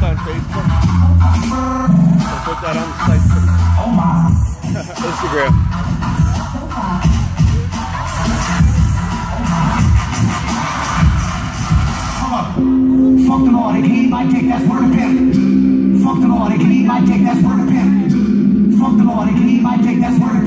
post on Facebook. So put that on the site first. Instagram. Fuck the law, they can eat my dick, that's word of pimp. Fuck the law, they can eat my dick, that's word of pimp. Fuck the law, they can eat my dick, that's word of